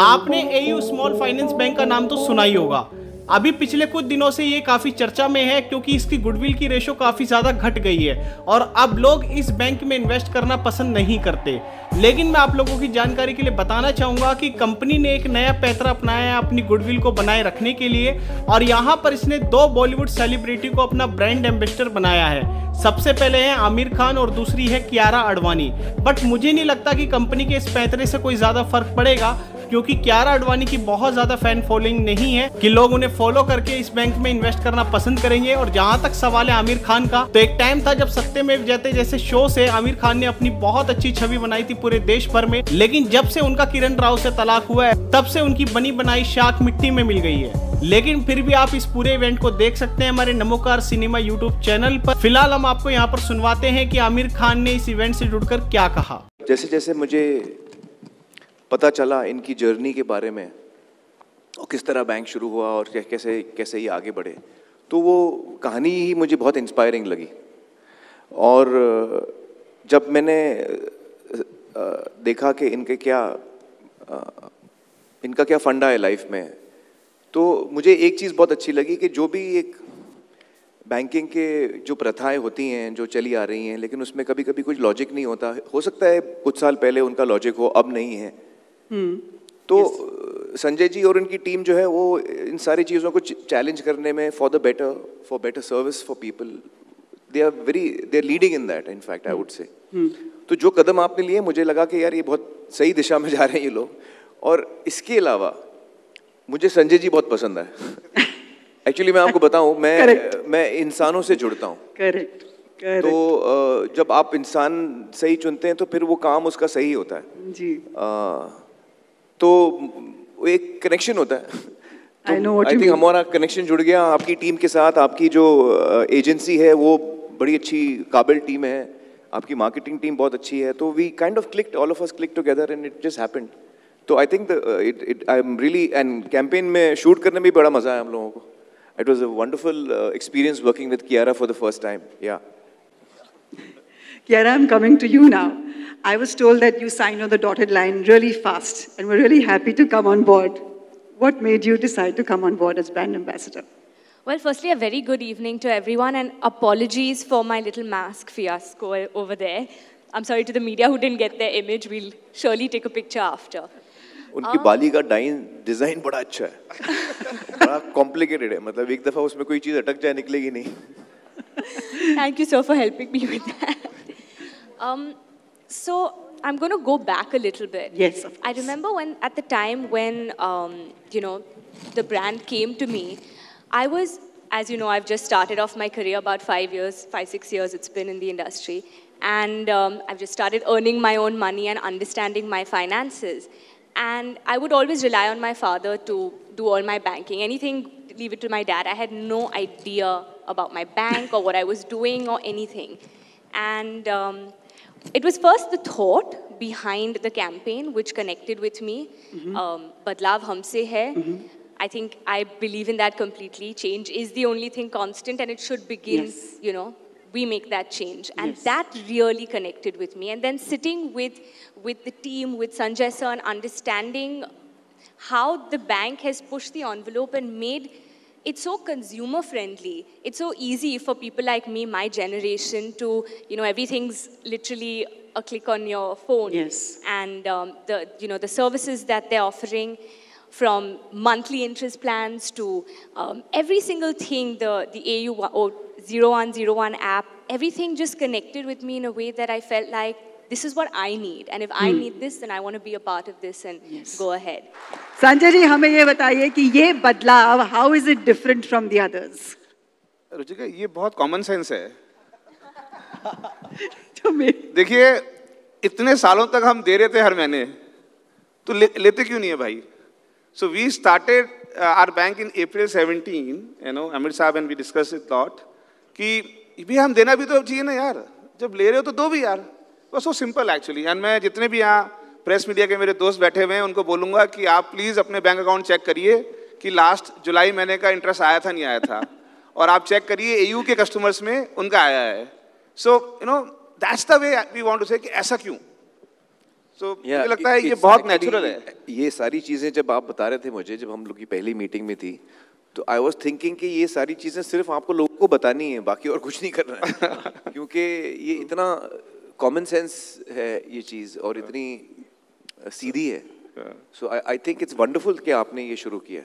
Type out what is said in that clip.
आपने AU small finance bank का नाम तो सुना ही होगा। अभी पिछले कुछ दिनों से ये काफ़ी चर्चा में है क्योंकि इसकी गुडविल की रेशो काफ़ी ज़्यादा घट गई है और अब लोग इस बैंक में इन्वेस्ट करना पसंद नहीं करते। लेकिन मैं आप लोगों की जानकारी के लिए बताना चाहूँगा कि कंपनी ने एक नया पैतरा अपनाया है अपनी गुडविल को बनाए रखने के लिए और यहाँ पर इसने दो बॉलीवुड सेलिब्रिटी को अपना ब्रांड एम्बेसडर बनाया है। सबसे पहले है आमिर खान और दूसरी है कियारा अडवाणी बट मुझे नहीं लगता कि कंपनी के इस पैतरे से कोई ज़्यादा फ़र्क पड़ेगा। क्योंकि क्यारा अडवाणी की बहुत ज़्यादा फ़ैन फॉलोइंग नहीं है कि लोग उन्हें फॉलो करके इस बैंक में इन्वेस्ट करना पसंद करेंगे। और जहाँ तक सवाल है आमिर खान का तो एक टाइम था जब सत्य में जैसे जैसे शो से आमिर खान ने अपनी बहुत अच्छी छवि बनाई थी पूरे देश भर में, लेकिन जब से उनका किरण राव से तलाक हुआ है, तब से उनकी बनी बनाई शाख मिट्टी में मिल गई है। लेकिन फिर भी आप इस पूरे इवेंट को देख सकते हैं हमारे नमोकार सिनेमा यूट्यूब चैनल पर। फ़िलहाल हम आपको यहाँ पर सुनवाते हैं कि आमिर खान ने इस इवेंट से जुड़कर क्या कहा। जैसे जैसे मुझे पता चला इनकी जर्नी के बारे में, और किस तरह बैंक शुरू हुआ और कैसे कैसे ये आगे बढ़े। तो वो कहानी ही मुझे बहुत इंस्पायरिंग लगी। और, जब मैंने देखा कि इनके क्या इनका क्या फंडा है लाइफ में तो मुझे एक चीज़ बहुत अच्छी लगी कि जो भी एक बैंकिंग के जो प्रथाएँ होती हैं, जो चली आ रही हैं, लेकिन उसमें कभी कभी कुछ लॉजिक नहीं होता। हो सकता है कुछ साल पहले उनका लॉजिक हो, अब नहीं है. तो संजय जी और उनकी टीम जो है वो इन सारी चीज़ों को चैलेंज करने में for the better for better service for people they are very they are leading in that in fact I would say तो जो कदम आपने लिए मुझे लगा कि यार ये बहुत सही दिशा में जा रहे हैं ये लोग। और इसके अलावा मुझे संजय जी बहुत पसंद है। एक्चुअली मैं आपको बताऊँ मैं Correct. मैं इंसानों से जुड़ता हूँ। करेक्ट तो जब आप इंसान सही चुनते हैं तो फिर वो काम उसका सही होता है। जी। तो एक कनेक्शन होता है। आई थिंक हमारा कनेक्शन जुड़ गया आपकी टीम के साथ आपकी जो एजेंसी है वो बड़ी अच्छी काबिल टीम है आपकी मार्केटिंग टीम बहुत अच्छी है तो we kind of clicked all of us click together and it just happened तो I think it it I am really and campaign में शूट करने में भी बड़ा मज़ा है हम लोगों को। It was a wonderful experience working with Kiara for the first time या Kiara, I'm coming to you now. I was told that you signed on the dotted line really fast, and we're really happy to come on board. What made you decide to come on board as brand ambassador? Well, firstly, a very good evening to everyone, and apologies for my little mask fiasco over there. I'm sorry to the media who didn't get their image. We'll surely take a picture after. उनकी um, बाली का dine design बड़ा अच्छा है बड़ा complicated है मतलब एक दफा उसमें कोई चीज अटक जाए निकलेगी नहीं thank you sir for helping me with that um so I'm going to go back a little bit. Yes, I remember when at the time when um, you know the brand came to me, I was, as you know, I've just started off my career about five years, five six years. It's been in the industry, and um, I've just started earning my own money and understanding my finances. And I would always rely on my father to do all my banking. Anything, leave it to my dad. I had no idea about my bank or what I was doing or anything. And um, it was first the thought behind the campaign which connected with me. Mm-hmm. Um, Badlav Humse hai. Mm-hmm. I think I believe in that completely. Change is the only thing constant, and it should begin, yes. you know, we make that change. And yes. that really connected with me. And then sitting with, with the team, with Sanjay sir, and understanding how the bank has pushed the envelope and made it's so consumer friendly. It's so easy for people like me, my generation, to, you know, everything's literally a click on your phone. Yes. And um, the, you know, the services that they're offering from monthly interest plans to um, every single thing, the, the AU or 0101 app, everything just connected with me in a way that I felt like this is what I need. And if hmm. I need this, then I want to be a part of this and yes. go ahead. Sanjay ji, हमें ये बताइए कि ये बदलाव, how is it different from the others? Ruchika ये बहुत common sense है देखिए इतने सालों तक हम दे रहे थे हर महीने तो ले, लेते क्यों नहीं है भाई so we started our bank in April 17 you know Amir साहब and we discuss it lot कि भी हम देना भी तो चाहिए ना यार जब ले रहे हो तो दो भी यार वो सो सिंपल एक्चुअली एंड मैं जितने भी यहाँ प्रेस मीडिया के मेरे दोस्त बैठे हुए हैं उनको बोलूँगा कि आप प्लीज़ अपने बैंक अकाउंट चेक करिए कि लास्ट जुलाई महीने का इंटरेस्ट आया था नहीं आया था। और आप चेक करिए ए के कस्टमर्स में उनका आया है। So you know that's the way we want to say कि ऐसा क्यों? सो so, yeah, मुझे लगता है ये बहुत नेचुरल है। ये सारी चीज़ें जब आप बता रहे थे मुझे जब हम लोग की पहली मीटिंग में थी तो आई वॉज़ थिंकिंग कि ये सारी चीज़ें सिर्फ़ आपको लोगों को बतानी है बाकी और कुछ नहीं करना है। क्योंकि ये इतना कॉमन सेंस है ये चीज़ और इतनी सीधी है। So I think it's wonderful कि आपने ये शुरू किया।